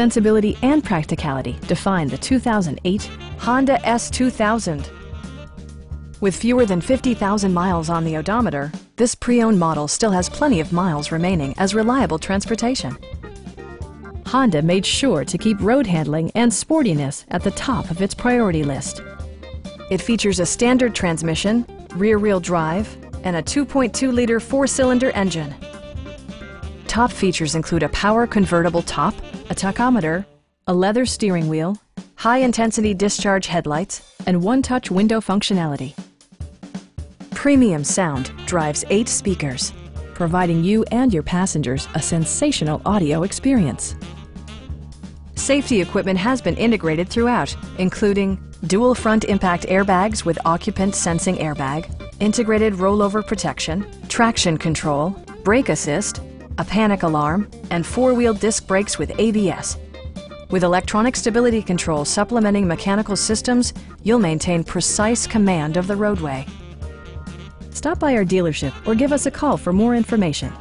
sensibility and practicality define the 2008 Honda S2000. With fewer than 50,000 miles on the odometer, this pre-owned model still has plenty of miles remaining as reliable transportation. Honda made sure to keep road handling and sportiness at the top of its priority list. It features a standard transmission, rear-wheel drive, and a 2.2-liter four-cylinder engine. Top features include a power convertible top, a tachometer, a leather steering wheel, high-intensity discharge headlights, and one-touch window functionality. Premium sound drives eight speakers, providing you and your passengers a sensational audio experience. Safety equipment has been integrated throughout, including dual front impact airbags with occupant sensing airbag, integrated rollover protection, traction control, brake assist, a panic alarm, and four-wheel disc brakes with ABS. With electronic stability control supplementing mechanical systems, you'll maintain precise command of the roadway. Stop by our dealership or give us a call for more information.